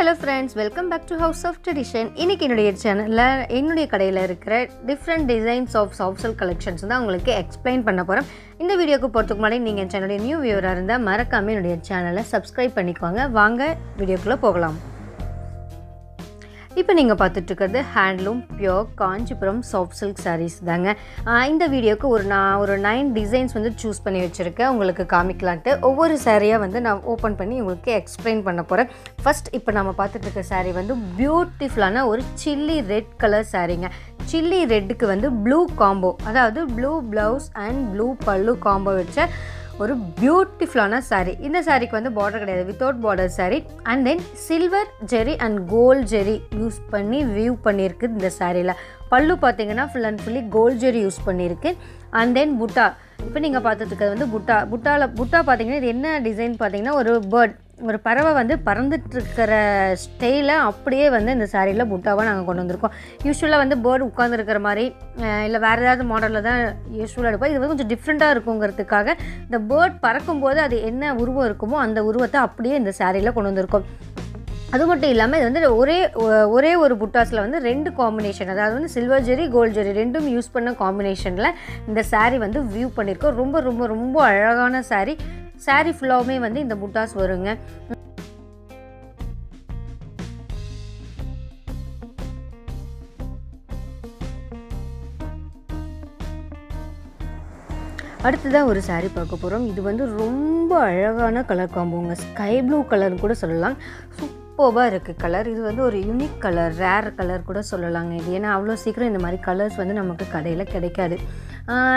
Hello friends welcome back to house of tradition இன்னைக்கு என்னுடைய சேனலில் என்னுடைய கடையில் இருக்கிற different designs of soft silk collections தான் உங்களுக்கு எக்ஸ்பிளைன் பண்ண போகிறேன் இந்த வீடியோக்கு போகிறதுக்கு முன்னாடி நீங்கள் என் சேனலுடைய நியூ வியூவராக இருந்தால் மறக்காமல் என்னுடைய சேனலை சப்ஸ்கிரைப் பண்ணிக்கோங்க. வாங்க வீடியோக்குள்ளே போகலாம். இப்போ நீங்கள் பார்த்துட்ருக்கிறது handloom pure Kanchipuram soft silk saris தாங்க. இந்த வீடியோவுக்கு ஒரு நான் ஒரு நைன் டிசைன்ஸ் வந்து சூஸ் பண்ணி வச்சுருக்கேன். உங்களுக்கு காமிக்கலான்ட்டு ஒவ்வொரு சாரியாக வந்து நான் ஓப்பன் பண்ணி உங்களுக்கு எக்ஸ்பிளைன் பண்ண போகிறேன் ஃபர்ஸ்ட் இப்போ நம்ம பார்த்துட்டு இருக்க வந்து பியூட்டிஃபுல்லான ஒரு சில்லி ரெட் கலர் சாரீங்க சில்லி ரெட்டுக்கு வந்து ப்ளூ காம்போ அதாவது ப்ளூ ப்ளவுஸ் அண்ட் ப்ளூ பல்லு காம்போ வச்ச ஒரு பியூட்டிஃபுல்லான சாரீ இந்த சாரீக்கு வந்து பார்டர் கிடையாது. Without border sari and then silver zari and gold zari use பண்ணி வியூ பண்ணியிருக்கு இந்த சாரியில் பல்லு பார்த்தீங்கன்னா full and fully gold zari use பண்ணியிருக்கு. அண்ட் தென் புட்டா இப்போ நீங்கள் பார்த்துட்டு இருக்கிறது வந்து புட்டா புட்டாவில் புட்டா பார்த்தீங்கன்னா இது என்ன டிசைன் பார்த்தீங்கன்னா ஒரு பேர்ட் ஒரு பறவை வந்து பறந்துட்டுருக்கிற இருக்கிற அப்படியே வந்து இந்த சாரியில் புட்டாவாக நாங்கள் கொண்டு வந்திருக்கோம். யூஸ்வலாக வந்து பேர்டு உட்காந்துருக்கிற மாதிரி இல்லை வேறு ஏதாவது மாடலில் தான் யூஸ்வலாக எடுப்போம். இது வந்து கொஞ்சம் டிஃப்ரெண்ட்டாக இருக்குங்கிறதுக்காக இந்த பேர்ட் பறக்கும்போது அது என்ன உருவம் இருக்குமோ அந்த உருவத்தை அப்படியே இந்த சாரியில் கொண்டு வந்திருக்கோம். அது மட்டும் இல்லாமல் இது வந்து ஒரே ஒ- ஒரே ஒரு புட்டாஸில் வந்து ரெண்டு காம்பினேஷன் அதாவது வந்து சில்வர் ஜெரி கோல்ட் ஜெரி ரெண்டும் யூஸ் பண்ண காம்பினேஷனில் இந்த சாரீ வந்து வியூ பண்ணியிருக்கோம் ரொம்ப ரொம்ப ரொம்ப அழகான சாரீ சாரீ ஃபுல்லாகவுமே வந்து இந்த புட்டாஸ் வருங்க. அடுத்ததாக ஒரு saree பார்க்க போகிறோம் இது வந்து ரொம்ப அழகான கலர் காம்போங்க ஸ்கை ப்ளூ கலர்னு கூட சொல்லலாம். சூப்பராக இருக்குது கலர். இது வந்து ஒரு யூனிக் கலர் ரேர் கலர் கூட சொல்லலாங்க இது. ஏன்னா அவ்வளோ சீக்கிரம் இந்த மாதிரி கலர்ஸ் வந்து நமக்கு கடையில் கிடைக்காது.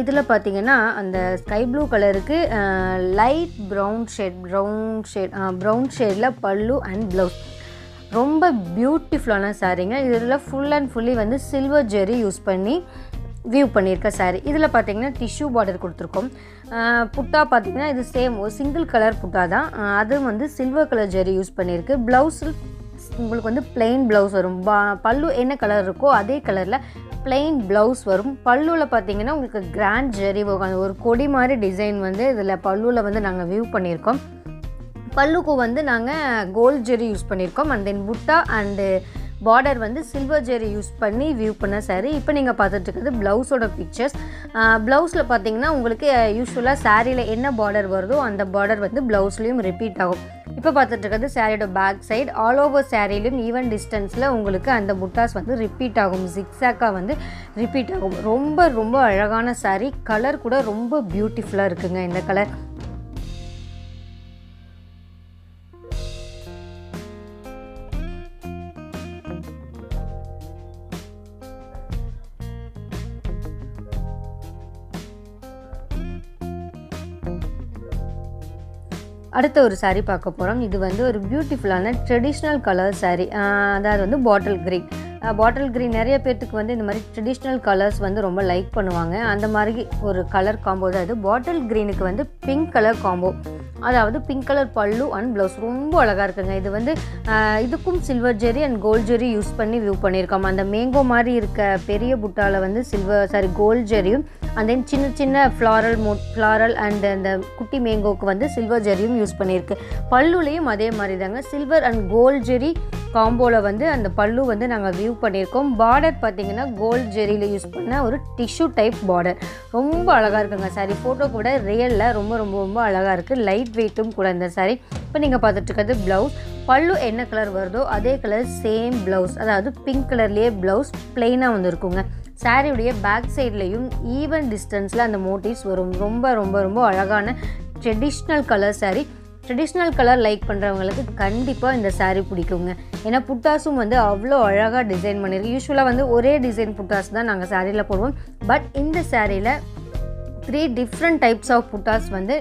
இதில் பார்த்தீங்கன்னா அந்த ஸ்கை ப்ளூ கலருக்கு light brown shade brown shade brown ஷேடில் பல்லு அண்ட் ப்ளவுஸ். ரொம்ப பியூட்டிஃபுல்லான சாரீங்க இதில் ஃபுல் அண்ட் ஃபுல்லி வந்து சில்வர் ஜெரி யூஸ் பண்ணி வியூ பண்ணியிருக்க சாரீ இதில் பார்த்தீங்கன்னா டிஷ்யூ பார்டர் கொடுத்துருக்கோம். புட்டா பார்த்தீங்கன்னா இது சேம் ஒரு சிங்கிள் கலர் புட்டா தான். அது வந்து சில்வர் கலர் ஜெரி யூஸ் பண்ணியிருக்கு. ப்ளவுஸில் உங்களுக்கு வந்து பிளெயின் ப்ளவுஸ் வரும். பா பல்லு என்ன கலர் இருக்கோ அதே கலரில் பிளெயின் ப்ளவுஸ் வரும். பல்லுவில் பார்த்தீங்கன்னா உங்களுக்கு கிராண்ட் ஜெரி ஒரு கொடி மாதிரி டிசைன் வந்து இதில் பல்லுவில் வந்து நாங்கள் வியூ பண்ணியிருக்கோம். பல்லுக்கு வந்து நாங்கள் கோல்ட் ஜெரி யூஸ் பண்ணியிருக்கோம். அண்ட் தென் புட்டா அண்டு பார்டர் வந்து சில்வர் ஜெரி யூஸ் பண்ணி வியூ பண்ண saree. இப்போ நீங்கள் பார்த்துட்டு இருக்கிறது ப்ளவுஸோட பிக்சர்ஸ் ப்ளவுஸில் பார்த்தீங்கன்னா உங்களுக்கு யூஸ்வலாக சாரியில் என்ன பார்டர் வருதோ அந்த பார்டர் வந்து ப்ளவுஸ்லேயும் ரிப்பீட் ஆகும். இப்போ பார்த்துட்டு இருக்கிறது சாரியோட பேக் சைடு ஆல் ஓவர் சாரிலையும் ஈவன் டிஸ்டன்ஸில் உங்களுக்கு அந்த புட்டாஸ் வந்து ரிப்பீட் ஆகும். ஜிக்ஸாக்காக வந்து ரிப்பீட் ஆகும். ரொம்ப ரொம்ப அழகான saree. கலர் கூட ரொம்ப பியூட்டிஃபுல்லாக இருக்குங்க இந்த கலர் அடுத்த ஒரு சாரீ பார்க்க போகிறோம் இது வந்து ஒரு பியூட்டிஃபுல்லான ட்ரெடிஷ்னல் கலர் சாரீ அதாவது வந்து பாட்டில் கிரீன் பாட்டில் க்ரீன் நிறைய பேர்த்துக்கு வந்து இந்த மாதிரி ட்ரெடிஷ்னல் கலர்ஸ் வந்து ரொம்ப லைக் பண்ணுவாங்க. அந்த மாதிரி ஒரு கலர் காம்போ தான் இது. பாட்டில் க்ரீனுக்கு வந்து பிங்க் கலர் காம்போ அதாவது பிங்க் கலர் பல்லு அண்ட் ப்ளவுஸ் ரொம்ப அழகாக இருக்குங்க. இது வந்து இதுக்கும் silver zari and gold zari use பண்ணி வியூ பண்ணியிருக்கோம். அந்த மேங்கோ மாதிரி இருக்க பெரிய புட்டாவில் வந்து சில்வர் சாரி கோல்ட் ஜெரியும் அண்ட் தென் சின்ன சின்ன ஃப்ளாரல் மோ ஃப்ளாரல் அண்ட் அந்த குட்டி மேங்கோக்கு வந்து சில்வர் ஜெரியும் யூஸ் பண்ணியிருக்கு. பல்லுலேயும் அதே மாதிரி தாங்க. சில்வர் அண்ட் கோல்ட் ஜெரி காம்போவில் வந்து அந்த பல்லு வந்து நாங்கள் வியூ பண்ணியிருக்கோம். பார்டர் பார்த்தீங்கன்னா கோல்ட் ஜெரியில் யூஸ் பண்ண ஒரு டிஷ்யூ டைப் பார்டர் ரொம்ப அழகாக இருக்குங்க சாரி ஃபோட்டோ கூட ரியலில் ரொம்ப ரொம்ப ரொம்ப அழகாக இருக்குது லைட் வெயிட்டும் கூட இந்த சாரி இப்போ நீங்கள் பார்த்துட்டு இருக்கிறது ப்ளவுஸ் பல்லு என்ன கலர் வருதோ அதே கலர் சேம் ப்ளவுஸ் அதாவது பிங்க் கலர்லேயே ப்ளவுஸ் பிளெயினாக வந்து இருக்குங்க சாரியுடைய பேக் சைட்லேயும் ஈவன் டிஸ்டன்ஸில் அந்த மோட்டிவ்ஸ் வரும். ரொம்ப ரொம்ப ரொம்ப அழகான traditional colour saree. Traditional colour like பண்ணுறவங்களுக்கு கண்டிப்பாக இந்த சாரீ பிடிக்குங்க. ஏன்னா புட்டாஸும் வந்து அவ்வளோ அழகாக டிசைன் பண்ணியிருக்கு யூஸ்வலாக வந்து ஒரே டிசைன் புட்டாஸ் தான் நாங்கள் சாரியில் போடுவோம். பட் இந்த சாரியில் த்ரீ டிஃப்ரெண்ட் டைப்ஸ் ஆஃப் புட்டாஸ் வந்து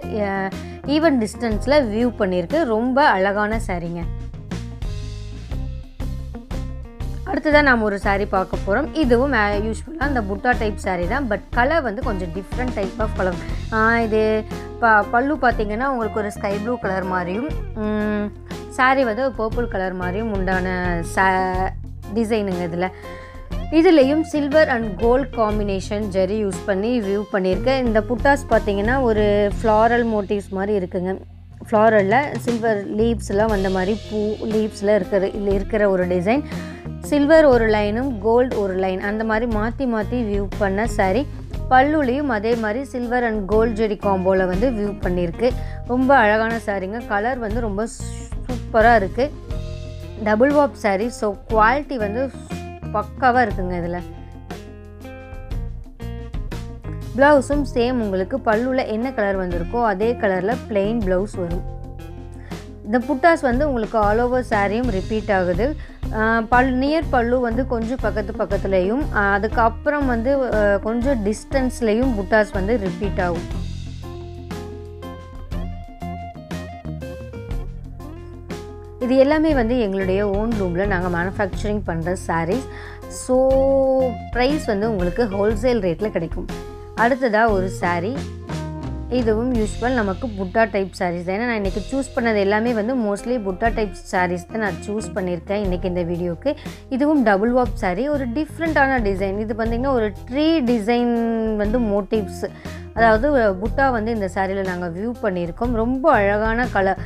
ஈவன் டிஸ்டன்ஸில் வியூ பண்ணியிருக்கு ரொம்ப அழகான சாரீங்க அடுத்ததான் நாம் ஒரு சாரீ பார்க்க போகிறோம் இதுவும் யூஸ்ஃபுல்லாக அந்த புட்டா டைப் சாரீ தான். பட் கலர் வந்து கொஞ்சம் டிஃப்ரெண்ட் டைப் ஆஃப் கலர் இது ப பல்லு பார்த்திங்கன்னா உங்களுக்கு ஒரு ஸ்கை ப்ளூ கலர் மாதிரியும் சாரீ வந்து பர்பிள் கலர் மாதிரியும் உண்டான சா டிசைனுங்க இதில். இதுலேயும் silver and gold combination zari use பண்ணி வியூ பண்ணியிருக்கேன். இந்த புட்டாஸ் பார்த்திங்கன்னா ஒரு ஃப்ளாரல் மோட்டிவ்ஸ் மாதிரி இருக்குங்க. ஃப்ளாரலில் சில்வர் லீவ்ஸ்லாம் வந்த மாதிரி பூ லீவ்ஸில் இருக்கிற இல்லை இருக்கிற ஒரு டிசைன் சில்வர் ஒரு லைனும் கோல்டு ஒரு லைன் அந்த மாதிரி மாற்றி மாற்றி வியூ பண்ண சாரீ பல்லுலேயும் அதே மாதிரி சில்வர் அண்ட் கோல்ட் ஜெரி காம்போவில் வந்து வியூ பண்ணியிருக்கு ரொம்ப அழகான சாரீங்க கலர் வந்து ரொம்ப சூப்பராக இருக்குது double warp sari so quality வந்து பக்காவாக இருக்குங்க இதில். ப்ளவுஸும் சேம் உங்களுக்கு. பல்லுவில் என்ன கலர் வந்திருக்கோ அதே கலரில் பிளெயின் ப்ளவுஸ் வரும். இந்த புட்டாஸ் வந்து உங்களுக்கு ஆல் ஓவர் சாரியும் ரிப்பீட் ஆகுது. பல் நியர் பல்லு வந்து கொஞ்சம் பக்கத்து பக்கத்துலேயும் அதுக்கப்புறம் வந்து கொஞ்சம் டிஸ்டன்ஸ்லேயும் புட்டாஸ் வந்து ரிப்பீட் ஆகும். இது எல்லாமே வந்து எங்களுடைய ஓன் ரூமில் நாங்கள் மேனுஃபேக்சரிங் பண்ணுற சாரீஸ் ஸோ ப்ரைஸ் வந்து உங்களுக்கு ஹோல்சேல் ரேட்டில் கிடைக்கும். அடுத்ததாக ஒரு சாரீ இதுவும் யூஸ்வல் நமக்கு புட்டா டைப் சாரீஸ் தான். ஏன்னா நான் இன்றைக்கி சூஸ் பண்ணது எல்லாமே வந்து மோஸ்ட்லி புட்டா டைப் சாரீஸ் தான் நான் சூஸ் பண்ணியிருக்கேன் இன்றைக்கி இந்த வீடியோக்கு. இதுவும் டபுள் வாப் சாரீ ஒரு டிஃப்ரெண்ட்டான டிசைன் இது பார்த்திங்கன்னா ஒரு ட்ரீ டிசைன் வந்து மோட்டிவ்ஸ் அதாவது புட்டா வந்து இந்த சாரியில் நாங்கள் வியூ பண்ணியிருக்கோம். ரொம்ப அழகான கலர்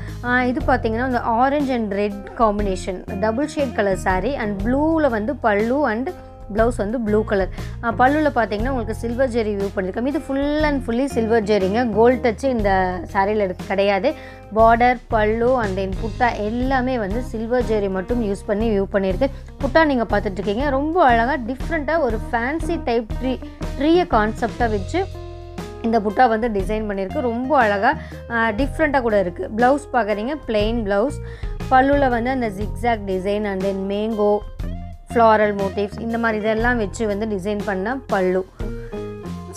இது பார்த்திங்கன்னா இந்த orange and red combination double shade colour sari and ப்ளூவில் வந்து பல்லு அண்ட் ப்ளவுஸ் வந்து ப்ளூ கலர் பல்லுவில் பார்த்தீங்கன்னா உங்களுக்கு சில்வர் ஜெரி வியூ பண்ணியிருக்கோம் இது ஃபுல் அண்ட் ஃபுல்லி சில்வர் ஜெரிங்க கோல்ட் டச்சு இந்த சாரியில் கிடையாது. பார்டர் பல்லு அண்ட் தென் புட்டா எல்லாமே வந்து சில்வர் ஜெரி மட்டும் யூஸ் பண்ணி வியூ பண்ணியிருக்கு புட்டா நீங்கள் பார்த்துட்ருக்கீங்க ரொம்ப அழகாக டிஃப்ரெண்ட்டாக ஒரு ஃபேன்சி டைப் ட்ரீ ட்ரீயை கான்செப்டாக வச்சு இந்த புட்டா வந்து டிசைன் பண்ணியிருக்கு ரொம்ப அழகாக டிஃப்ரெண்ட்டாக கூட இருக்குது ப்ளவுஸ் பார்க்குறீங்க ப்ளெயின் ப்ளவுஸ் பல்லுவில் வந்து அந்த zigzag design and then mango floral motifs இந்த மாதிரி இதெல்லாம் வச்சு வந்து டிசைன் பண்ண பல்லு.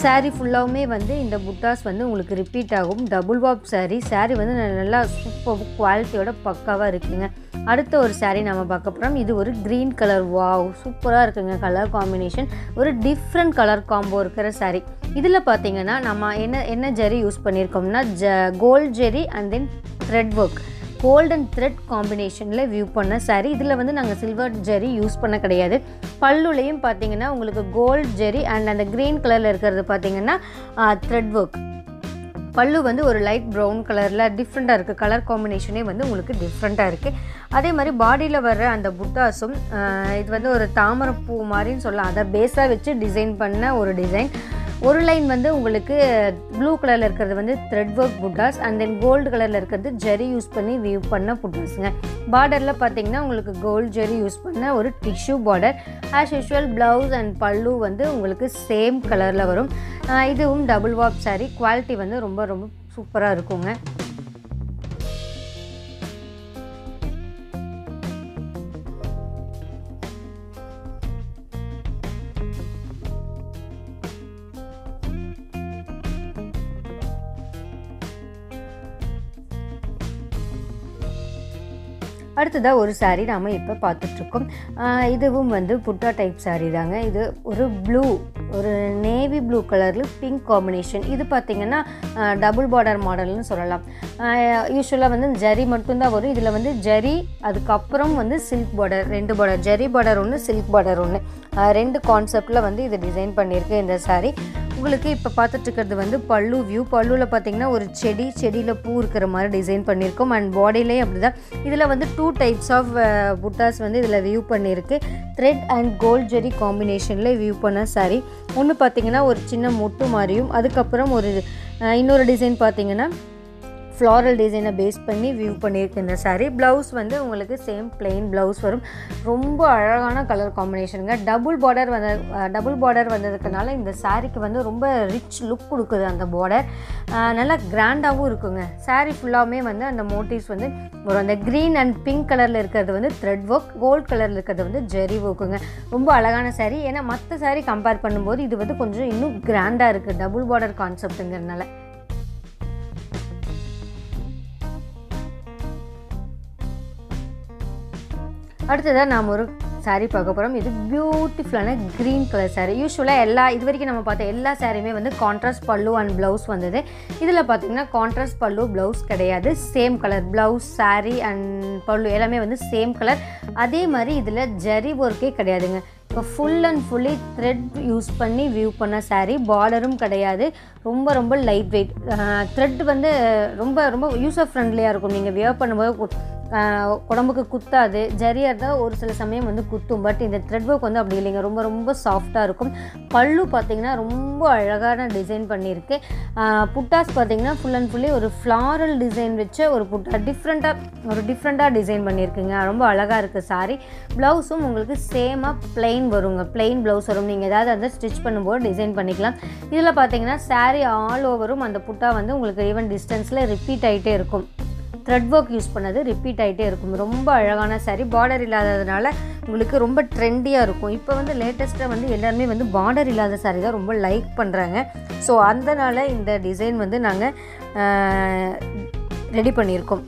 Saree ஃபுல்லாகவுமே வந்து இந்த புட்டாஸ் வந்து உங்களுக்கு ரிப்பீட் ஆகும். டபுள் வாப் சாரீ saree வந்து நல்லா சூப்பர் குவாலிட்டியோட பக்காவாக இருக்குங்க. அடுத்த ஒரு சாரீ நம்ம பார்க்க போகிறோம் இது ஒரு க்ரீன் கலர் வாவ் சூப்பராக இருக்குங்க கலர் காம்பினேஷன் ஒரு டிஃப்ரெண்ட் கலர் காம்போ இருக்கிற சாரீ இதில் பார்த்தீங்கன்னா நம்ம என்ன என்ன ஜெரி யூஸ் பண்ணியிருக்கோம்னா ஜ gold zari and then thread work golden thread காம்பினேஷனில் வியூ பண்ண சாரீ இதில் வந்து நாங்கள் சில்வர் ஜெரி யூஸ் பண்ண கிடையாது. பல்லுலேயும் பார்த்தீங்கன்னா உங்களுக்கு கோல்ட் ஜெரி அண்ட் அந்த க்ரீன் கலரில் இருக்கிறது பார்த்தீங்கன்னா த்ரெட் ஒர்க் பல்லு வந்து ஒரு லைட் ப்ரௌன் கலரில் டிஃப்ரெண்ட்டாக இருக்குது கலர் காம்பினேஷனே வந்து உங்களுக்கு டிஃப்ரெண்ட்டாக இருக்குது அதே மாதிரி பாடியில் வர்ற அந்த புட்டாஸும் இது வந்து ஒரு தாமரை பூ மாதிரின்னு சொல்லலாம். அதை பேஸாக வச்சு டிசைன் பண்ண ஒரு டிசைன் ஒரு லைன் வந்து உங்களுக்கு ப்ளூ கலரில் இருக்கிறது வந்து த்ரெட் ஒர்க் புட்டாஸ் அண்ட் தென் கோல்டு கலரில் இருக்கிறது ஜெரி யூஸ் பண்ணி வியூ பண்ண புட்டாஸுங்க பார்டரில் பார்த்தீங்கன்னா உங்களுக்கு கோல்டு ஜெரி யூஸ் பண்ண ஒரு tissue border as usual blouse and பல்லு வந்து உங்களுக்கு சேம் கலரில் வரும். இதுவும் டபுள் வாப் saree. குவாலிட்டி வந்து ரொம்ப ரொம்ப சூப்பராக இருக்குங்க. அடுத்ததாக ஒரு சாரீ நாம் இப்போ பார்த்துட்ருக்கோம். இதுவும் வந்து புட்டா டைப் சாரீ தாங்க. இது ஒரு ப்ளூ ஒரு நேவி ப்ளூ கலரில் பிங்க் காம்பினேஷன் இது பார்த்திங்கன்னா டபுள் பார்டர் மாடல்னு சொல்லலாம். யூஸ்வலாக வந்து ஜரி மட்டும்தான் வரும். இதில் வந்து ஜரி அதுக்கப்புறம் வந்து சில்க் பார்டர் ரெண்டு பார்டர் ஜரி பார்டர் ஒன்று சில்க் பார்டர் ஒன்று ரெண்டு கான்செப்டில் வந்து இது டிசைன் பண்ணியிருக்கு இந்த சாரீ உங்களுக்கு இப்போ பார்த்துட்டு இருக்கிறது வந்து பல்லு வியூ பல்லுவில் பார்த்தீங்கன்னா ஒரு செடி செடியில் பூ இருக்கிற மாதிரி டிசைன் பண்ணியிருக்கோம். அண்ட் பாடியிலேயே அப்படி தான் இதில் வந்து டூ டைப்ஸ் ஆஃப் புட்டாஸ் வந்து இதில் வியூ பண்ணியிருக்கு. த்ரெட் அண்ட் கோல்ட் ஜெரி காம்பினேஷனில் வியூ பண்ண சாரி ஒன்று பார்த்தீங்கன்னா ஒரு சின்ன மொட்டு மாதிரியும் அதுக்கப்புறம் ஒரு இன்னொரு டிசைன் பார்த்தீங்கன்னா ஃப்ளாரல் டிசைனை பேஸ் பண்ணி வியூ பண்ணியிருக்கு இந்த சாரீ ப்ளவுஸ் வந்து உங்களுக்கு சேம் பிளெயின் ப்ளவுஸ் வரும். ரொம்ப அழகான கலர் காம்பினேஷனுங்க டபுள் பார்டர் வந்த டபுள் பார்டர் வந்ததுக்குனால இந்த சாரீக்கு வந்து ரொம்ப ரிச் லுக் கொடுக்குது அந்த பார்டர் நல்லா கிராண்டாகவும் இருக்குங்க. சாரீ ஃபுல்லாகவுமே வந்து அந்த மோட்டிவ்ஸ் வந்து ஒரு அந்த க்ரீன் அண்ட் பிங்க் கலரில் இருக்கிறது வந்து த்ரெட் ஒர்க் கோல்ட் கலரில் இருக்கிறது வந்து ஜெரி ஒர்க்குங்க ரொம்ப அழகான சாரீ ஏன்னா மற்ற சாரீ கம்பேர் பண்ணும்போது இது வந்து கொஞ்சம் இன்னும் கிராண்டாக இருக்குது டபுள் பார்டர் கான்செப்ட்டுங்கிறதுனால அடுத்ததாக நாம் ஒரு saree பார்க்க போகிறோம் இது பியூட்டிஃபுல்லான க்ரீன் கலர் saree. யூஸ்வலாக எல்லா இது வரைக்கும் நம்ம பார்த்த எல்லா சாரியுமே வந்து கான்ட்ராஸ்ட் பல்லு அண்ட் ப்ளவுஸ் வந்தது. இதில் பார்த்திங்கன்னா கான்ட்ராஸ்ட் பல்லு ப்ளவுஸ் கிடையாது. Same colour blouse sari and பல்லு எல்லாமே வந்து சேம் கலர் அதே மாதிரி இதில் ஜரி ஒர்க்கே கிடையாதுங்க. இப்போ full and fully thread use பண்ணி வியூ பண்ண saree பார்டரும் கிடையாது. ரொம்ப ரொம்ப லைட் வெயிட் த்ரெட் வந்து ரொம்ப ரொம்ப யூஸர் ஃப்ரெண்ட்லியாக இருக்கும். நீங்கள் வியர் பண்ணும்போது உடம்புக்கு குத்தாது. ஜரியாக இருந்தால் ஒரு சில சமயம் வந்து குத்தும். பட் இந்த த்ரெட் ஒர்க் வந்து அப்படி இல்லைங்க. ரொம்ப ரொம்ப சாஃப்டாக இருக்கும். பல்லு பார்த்தீங்கன்னா ரொம்ப அழகான டிசைன் பண்ணியிருக்கு. புட்டாஸ் பார்த்தீங்கன்னா ஃபுல் அண்ட் ஃபுல்லி ஒரு ஃப்ளாரல் டிசைன் வச்ச ஒரு புட்டா டிஃப்ரெண்ட்டாக ஒரு டிஃப்ரெண்ட்டாக டிசைன் பண்ணியிருக்குங்க. ரொம்ப அழகாக இருக்குது சாரி ப்ளவுஸும் உங்களுக்கு சேமாக plain வருங்க. Plain ப்ளவுஸ் வரும். நீங்கள் ஏதாவது வந்து ஸ்டிச் பண்ணும்போது டிசைன் பண்ணிக்கலாம். இதில் பார்த்தீங்கன்னா saree ஆல் ஓவரும் அந்த புட்டா வந்து உங்களுக்கு ஈவன் டிஸ்டன்ஸில் ரிப்பீட் ஆகிட்டே இருக்கும். த்ரெட் ஒர்க் யூஸ் பண்ணது ரிப்பீட் ஆகிட்டே இருக்கும். ரொம்ப அழகான saree பார்டர் இல்லாததுனால உங்களுக்கு ரொம்ப ட்ரெண்டியாக இருக்கும். இப்போ வந்து லேட்டஸ்ட்டாக வந்து எல்லாருமே வந்து பார்டர் இல்லாத saree தான் ரொம்ப லைக் பண்ணுறாங்க ஸோ அதனால் இந்த டிசைன் வந்து நாங்கள் ரெடி பண்ணியிருக்கோம்.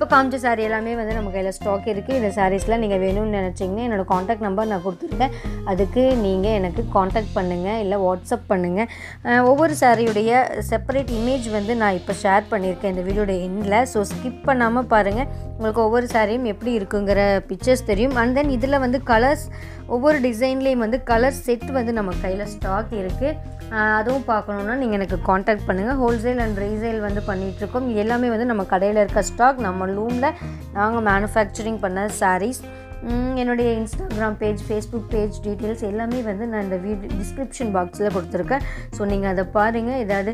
இப்போ காமிச்ச saree எல்லாமே வந்து நம்ம கையில் ஸ்டாக் இருக்குது இந்த சாரீஸ்லாம் நீங்கள் வேணும்னு நினச்சிங்கன்னா என்னோடய காண்டாக்ட் நம்பர் நான் கொடுத்துருக்கேன். அதுக்கு நீங்கள் எனக்கு காண்டாக்ட் பண்ணுங்கள் இல்லை வாட்ஸ்அப் பண்ணுங்கள் ஒவ்வொரு சாரியுடைய செப்பரேட் இமேஜ் வந்து நான் இப்போ ஷேர் பண்ணியிருக்கேன் இந்த வீடியோட எண்டில் ஸோ ஸ்கிப் பண்ணாமல் பாருங்கள் உங்களுக்கு ஒவ்வொரு சாரியும் எப்படி இருக்குங்கிற பிக்சர்ஸ் தெரியும். அண்ட் தென் இதில் வந்து கலர்ஸ் ஒவ்வொரு டிசைன்லேயும் வந்து கலர் செட் வந்து நம்ம கையில் ஸ்டாக் இருக்குது அதுவும் பார்க்கணுன்னா நீங்கள் எனக்கு காண்டாக்ட் பண்ணுங்கள் ஹோல்சேல் அண்ட் ரீசேல் வந்து பண்ணிகிட்ருக்கோம் எல்லாமே வந்து நம்ம கடையில் இருக்க ஸ்டாக் நம்ம லூமில் நாங்கள் மேனுஃபேக்சரிங் பண்ண சாரீஸ் என்னுடைய Instagram page Facebook page details எல்லாமே வந்து நான் இந்த வீடியோ டிஸ்கிரிப்ஷன் பாக்ஸில் கொடுத்துருக்கேன். ஸோ நீங்கள் அதை பாருங்கள் ஏதாவது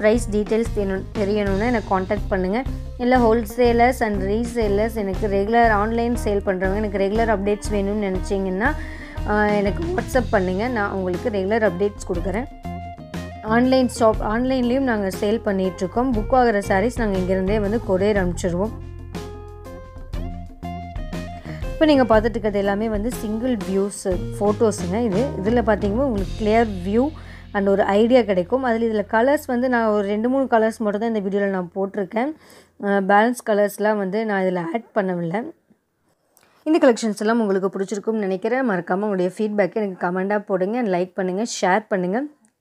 ப்ரைஸ் டீட்டெயில்ஸ் தெரியணும் தெரியணும்னா எனக்கு காண்டாக்ட் பண்ணுங்கள் இல்லை ஹோல்சேலர்ஸ் அண்ட் ரீசேலர்ஸ் எனக்கு ரெகுலர் ஆன்லைன் சேல் பண்ணுறவங்க எனக்கு ரெகுலர் அப்டேட்ஸ் வேணும்னு நினச்சிங்கன்னா எனக்கு வாட்ஸ்அப் பண்ணுங்கள் நான் உங்களுக்கு ரெகுலர் அப்டேட்ஸ் கொடுக்குறேன். ஆன்லைன் ஷாப் ஆன்லைன்லேயும் நாங்கள் சேல் பண்ணிகிட்ருக்கோம் புக் ஆகிற சாரீஸ் நாங்கள் இங்கேருந்தே வந்து கொரியர் அனுப்பிச்சிடுவோம் இப்போ நீங்கள் பார்த்துட்டு இருக்கிறது எல்லாமே வந்து சிங்கிள் வியூஸ் ஃபோட்டோஸுங்க இது. இதில் பார்த்தீங்கன்னா உங்களுக்கு கிளியர் வியூ அண்ட் ஒரு ஐடியா கிடைக்கும். அதில் இதில் கலர்ஸ் வந்து நான் ஒரு ரெண்டு மூணு கலர்ஸ் மட்டும் தான் இந்த வீடியோவில் நான் போட்டிருக்கேன். பேலன்ஸ் கலர்ஸ்லாம் வந்து நான் இதில் ஆட் பண்ணவில்லை. இந்த கலெக்ஷன்ஸ் எல்லாம் உங்களுக்கு பிடிச்சிருக்கும்னு நினைக்கிறேன். மறக்காமல் உங்களுடைய ஃபீட்பேக்கை எனக்கு கமெண்ட்டாக போடுங்க லைக் பண்ணுங்கள் ஷேர் பண்ணுங்கள்